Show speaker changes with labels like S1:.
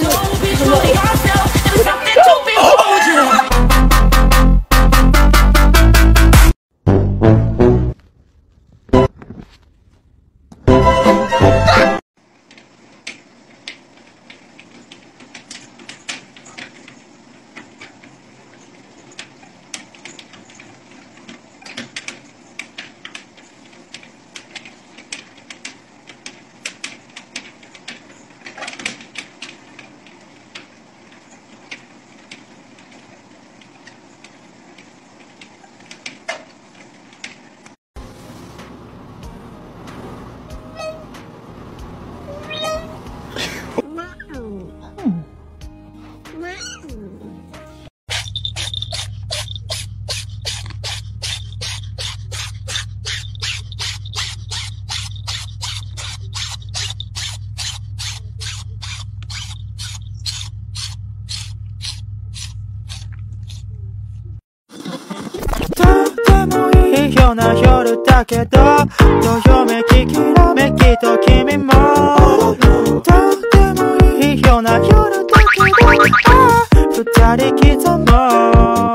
S1: to it. よな夜だけどどよめききらめきと君も。とてもいいような夜。gotta get some more.